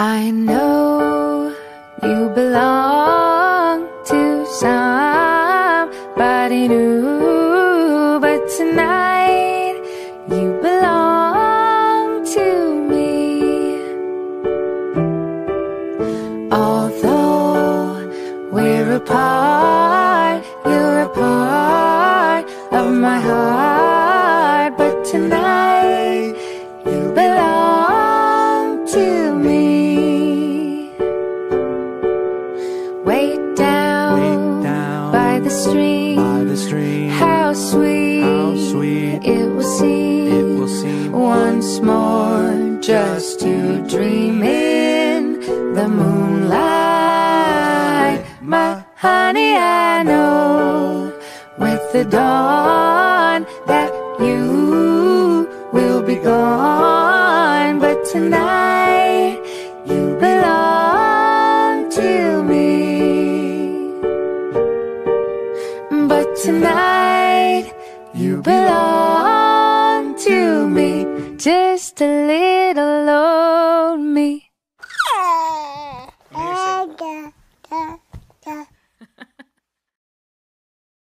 I know you belong to somebody new, but tonight you belong to me. Although we're apart, you're a part of my heart, stream, by the stream. how sweet, How sweet it will seem it will seem once more just to dream in the moonlight. My honey, I know with the dawn that you will be gone, but tonight But tonight you belong to me. Just a little